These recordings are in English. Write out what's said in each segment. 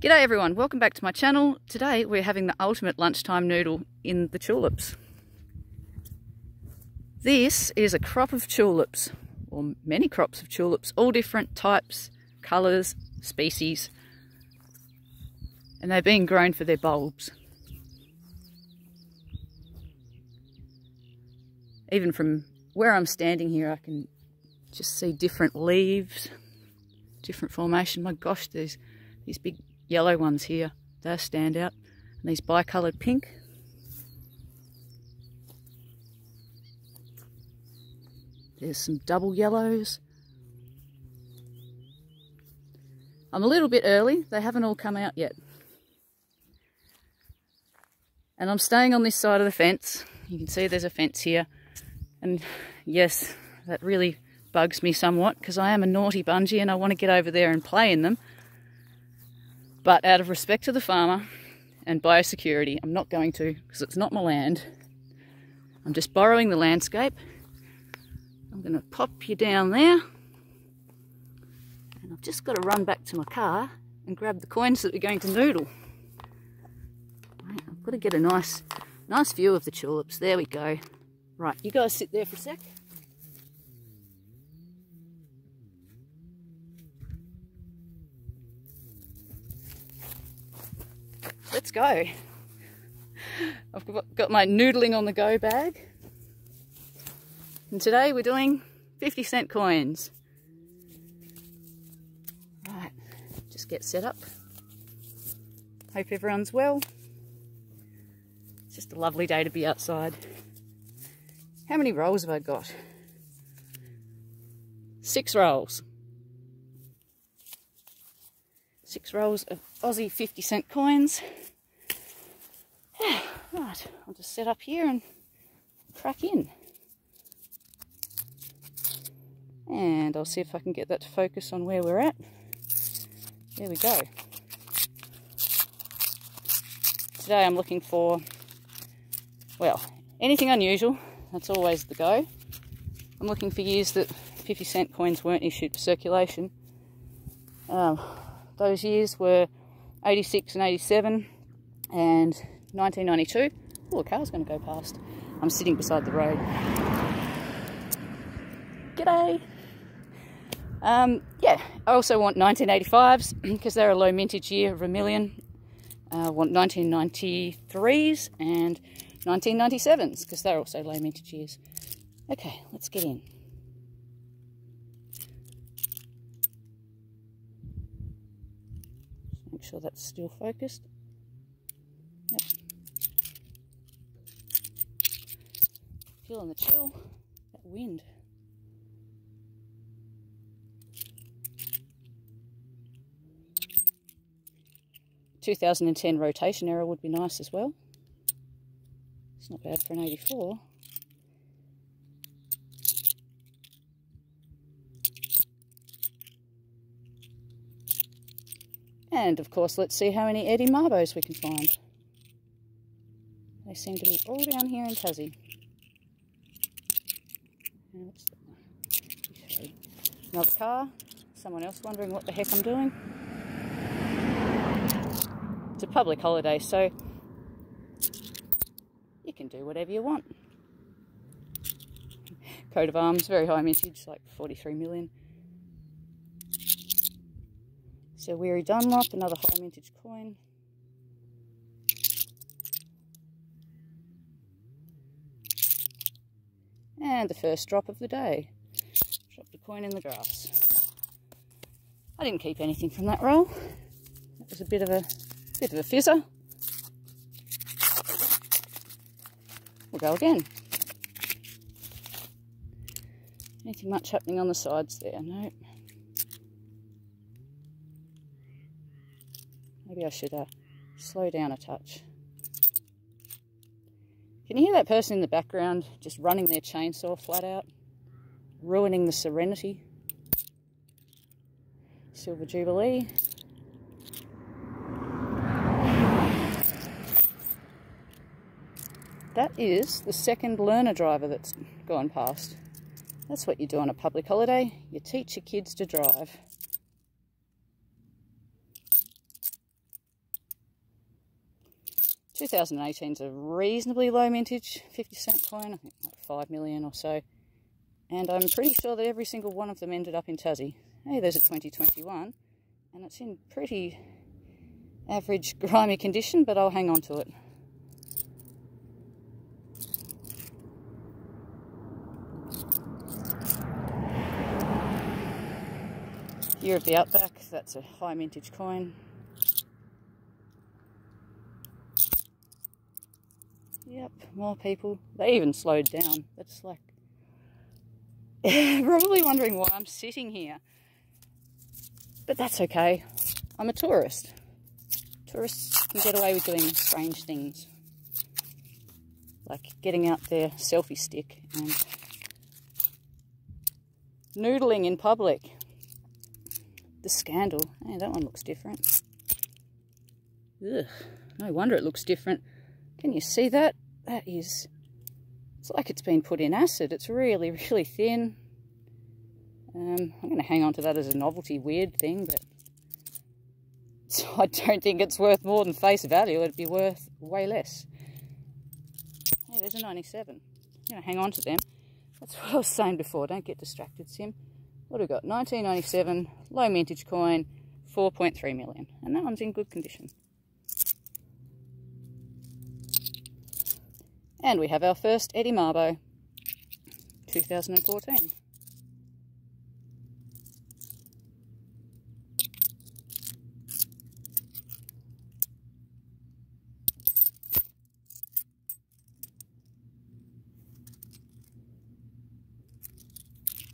G'day everyone, welcome back to my channel. Today we're having the ultimate lunchtime noodle in the tulips. This is a crop of tulips, or many crops of tulips, all different types, colours, species, and they're being grown for their bulbs. Even from where I'm standing here I can just see different leaves, different formation. My gosh, there's these big yellow ones here. They stand out. And these bicoloured pink. There's some double yellows. I'm a little bit early. They haven't all come out yet. And I'm staying on this side of the fence. You can see there's a fence here. And yes, that really bugs me somewhat because I am a naughty bungee and I want to get over there and play in them. But out of respect to the farmer and biosecurity, I'm not going to because it's not my land. I'm just borrowing the landscape. I'm going to pop you down there. And I've just got to run back to my car and grab the coins that we're going to noodle. Right, I've got to get a nice, nice view of the tulips. There we go. Right, you guys sit there for a sec. Let's go. I've got my noodling on the go bag. And today we're doing 50 cent coins. Right, just get set up. Hope everyone's well. It's just a lovely day to be outside. How many rolls have I got? Six rolls. Six rolls of Aussie 50 cent coins. Right, I'll just set up here and crack in. And I'll see if I can get that to focus on where we're at. There we go. Today I'm looking for, well, anything unusual. That's always the go. I'm looking for years that 50 cent coins weren't issued for circulation. Um, those years were 86 and 87 and 1992. Oh, a car's going to go past. I'm sitting beside the road. G'day! Um, yeah, I also want 1985s because they're a low mintage year, Vermilion. I uh, want 1993s and 1997s because they're also low mintage years. Okay, let's get in. Make sure that's still focused. Feeling the chill, that wind. Two thousand and ten rotation error would be nice as well. It's not bad for an eighty four. And of course, let's see how many Eddie Mabos we can find. They seem to be all down here in Tassie. Another car. Someone else wondering what the heck I'm doing. It's a public holiday, so you can do whatever you want. Coat of arms, very high mintage, like 43 million. So Weary Dunlop, another high mintage coin. And the first drop of the day. Coin in the grass. I didn't keep anything from that roll. It was a bit of a bit of a fizzer. We'll go again. Anything much happening on the sides there? Nope. Maybe I should uh, slow down a touch. Can you hear that person in the background just running their chainsaw flat out? Ruining the serenity. Silver Jubilee. That is the second learner driver that's gone past. That's what you do on a public holiday. You teach your kids to drive. 2018 is a reasonably low mintage 50 cent coin, I think like 5 million or so. And I'm pretty sure that every single one of them ended up in Tassie. Hey, there's a 2021, and it's in pretty average grimy condition, but I'll hang on to it. Year of the Outback, that's a high mintage coin. Yep, more people. They even slowed down. That's like probably wondering why I'm sitting here. But that's okay. I'm a tourist. Tourists can get away with doing strange things. Like getting out their selfie stick and noodling in public. The scandal. Hey, that one looks different. Ugh, no wonder it looks different. Can you see that? That is, it's like it's been put in acid. It's really, really thin. Um, I'm going to hang on to that as a novelty weird thing, but so I don't think it's worth more than face value. It'd be worth way less. There's a 97. I'm going to hang on to them. That's what I was saying before. Don't get distracted, Sym. What have we got? 1997, low mintage coin, 4.3 million. And that one's in good condition. And we have our first Eddie Mabo, 2014.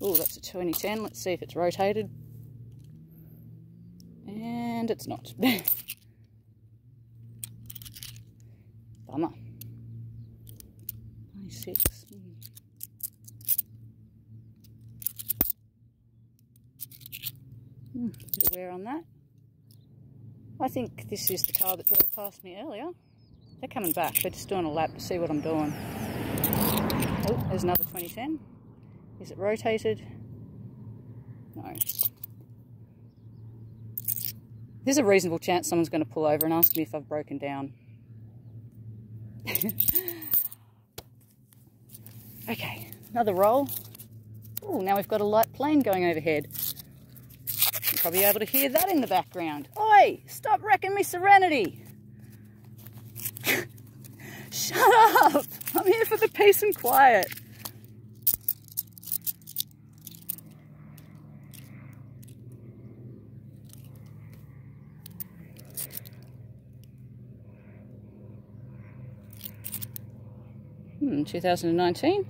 Oh, that's a 2010. Let's see if it's rotated. And it's not. Bummer. 26. Bit of wear on that. I think this is the car that drove past me earlier. They're coming back. They're just doing a lap to see what I'm doing. Oh, there's another 2010. Is it rotated? No. There's a reasonable chance someone's going to pull over and ask me if I've broken down. okay, another roll. Oh, now we've got a light plane going overhead. You'll probably able to hear that in the background. Oi, stop wrecking me serenity. Shut up! I'm here for the peace and quiet. Hmm, 2019.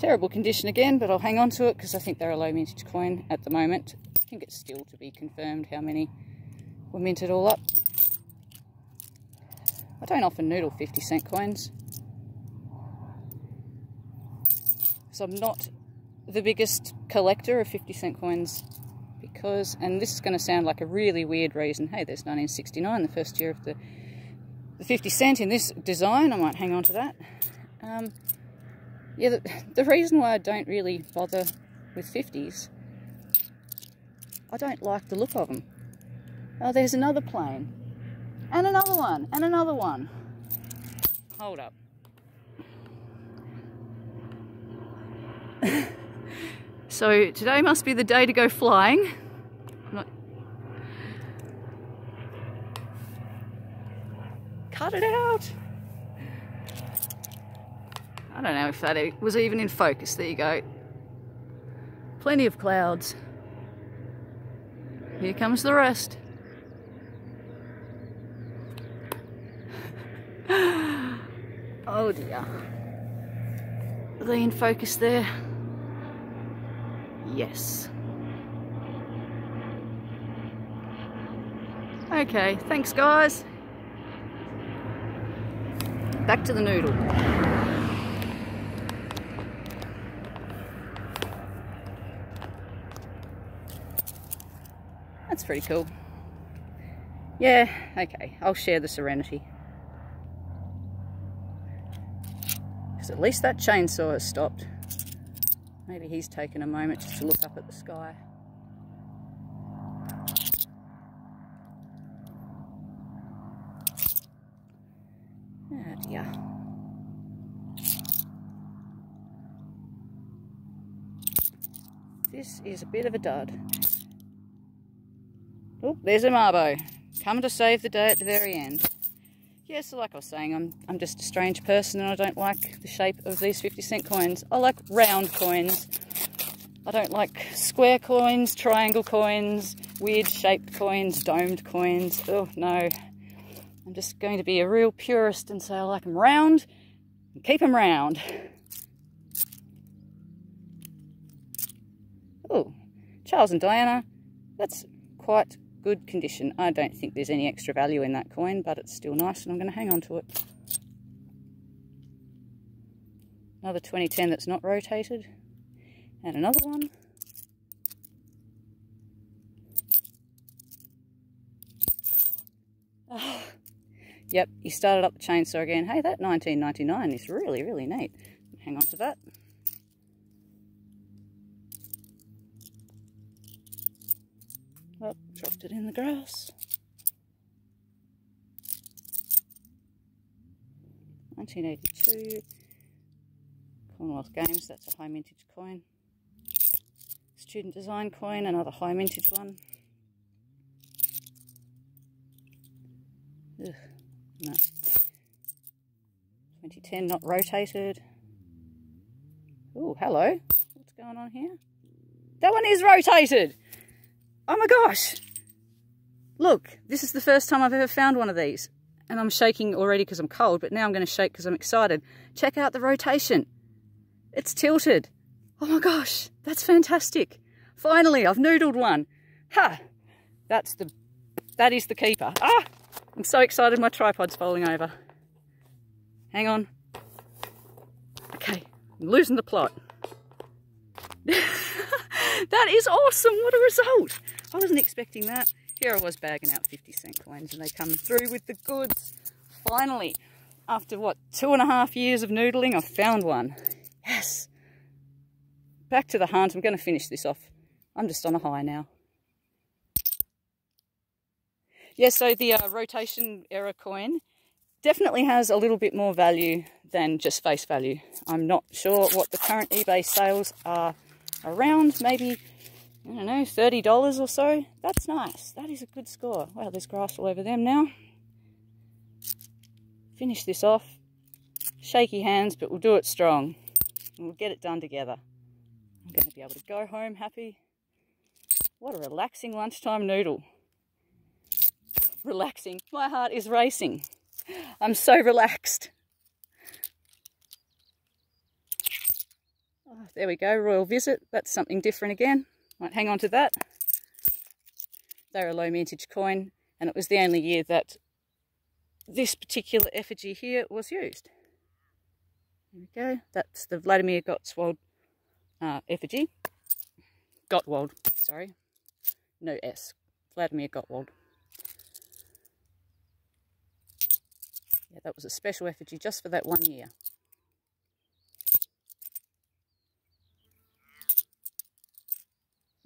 Terrible condition again, but I'll hang on to it because I think they're a low mintage coin at the moment. I think it's still to be confirmed how many were minted all up. I don't often noodle 50 cent coins. So I'm not the biggest collector of 50 cent coins because, and this is going to sound like a really weird reason. Hey, there's 1969, the first year of the, the 50 cent in this design. I might hang on to that. Um, yeah, the, the reason why I don't really bother with 50s, I don't like the look of them. Oh, there's another plane. And another one. And another one. Hold up. so today must be the day to go flying. Not... Cut it out. I don't know if that was even in focus. There you go. Plenty of clouds. Here comes the rest. oh dear. Are they in focus there? Yes. Okay, thanks guys. Back to the noodle. That's pretty cool. Yeah, okay, I'll share the Serenity. Because at least that chainsaw has stopped. Maybe he's taken a moment just to look up at the sky. dear. This is a bit of a dud. Oh, there's a Mabo. Coming to save the day at the very end. Yes, like I was saying, I'm, I'm just a strange person and I don't like the shape of these 50 cent coins. I like round coins. I don't like square coins, triangle coins, weird shaped coins, domed coins. Oh, no. I'm just going to be a real purist and say I like them round and keep them round. Oh, Charles and Diana, that's quite good condition. I don't think there's any extra value in that coin, but it's still nice and I'm going to hang on to it. Another 2010 that's not rotated. And another one. Oh, yep, he started up the chainsaw again. Hey, that 1999 is really, really neat. Hang on to that. Oh, dropped it in the grass. 1982 Commonwealth Games, that's a high mintage coin. Student design coin, another high mintage one. Ugh, no. 2010, not rotated. Oh, hello. What's going on here? That one is rotated! Oh my gosh! Look, this is the first time I've ever found one of these. And I'm shaking already because I'm cold, but now I'm going to shake because I'm excited. Check out the rotation. It's tilted. Oh my gosh, that's fantastic. Finally, I've noodled one. Ha! That's the, that is the keeper. Ah! I'm so excited my tripod's falling over. Hang on. Okay, I'm losing the plot. that is awesome. What a result. I wasn't expecting that. Here I was bagging out 50 cent coins and they come through with the goods. Finally, after what, two and a half years of noodling, I've found one. Yes. Back to the hunt. I'm going to finish this off. I'm just on a high now. Yeah, so the uh, rotation error coin definitely has a little bit more value than just face value. I'm not sure what the current eBay sales are around, maybe, I don't know, $30 or so. That's nice. That is a good score. Wow, there's grass all over them now. Finish this off. Shaky hands, but we'll do it strong. And we'll get it done together. I'm going to be able to go home happy. What a relaxing lunchtime noodle. Relaxing. My heart is racing. I'm so relaxed. Oh, there we go, Royal Visit. That's something different again. Might hang on to that. They're a low mintage coin, and it was the only year that this particular effigy here was used. There we go. That's the Vladimir Gottswold uh, effigy. Gottwald, sorry. No S. Vladimir Gottwald. Yeah, that was a special effigy just for that one year.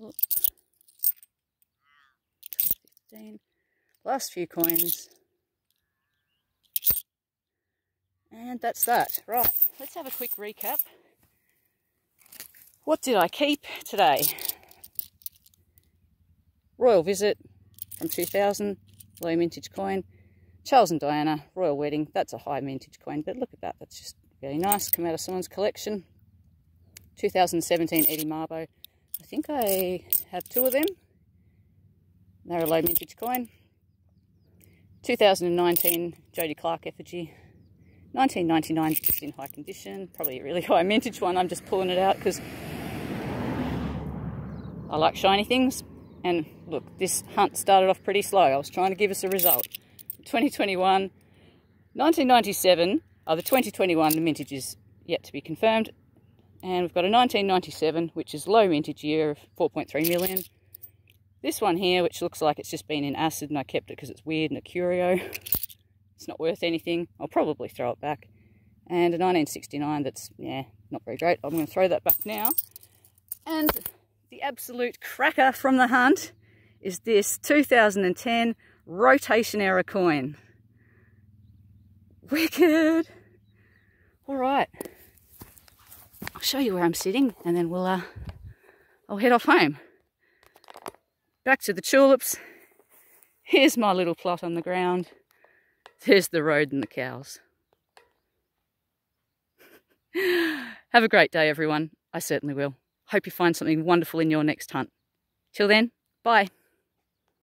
Oop. 15. Last few coins. And that's that. Right, let's have a quick recap. What did I keep today? Royal Visit from 2000, low mintage coin. Charles and Diana, Royal Wedding. That's a high mintage coin, but look at that. That's just really nice. Come out of someone's collection. 2017 Eddie Mabo. I think I have two of them. They're a low mintage coin. 2019 Jody Clark effigy. 1999 just in high condition. Probably a really high mintage one. I'm just pulling it out because I like shiny things. And look, this hunt started off pretty slow. I was trying to give us a result. 2021, 1997, oh, the 2021 the mintage is yet to be confirmed. And we've got a 1997, which is low mintage year of 4.3 million. This one here, which looks like it's just been in acid and I kept it because it's weird and a curio. It's not worth anything. I'll probably throw it back. And a 1969 that's, yeah, not very great. I'm going to throw that back now. And the absolute cracker from the hunt is this 2010 rotation error coin. Wicked. All right. I'll show you where I'm sitting and then we'll, uh, I'll head off home. Back to the tulips. Here's my little plot on the ground. There's the road and the cows. Have a great day, everyone. I certainly will. Hope you find something wonderful in your next hunt. Till then, bye.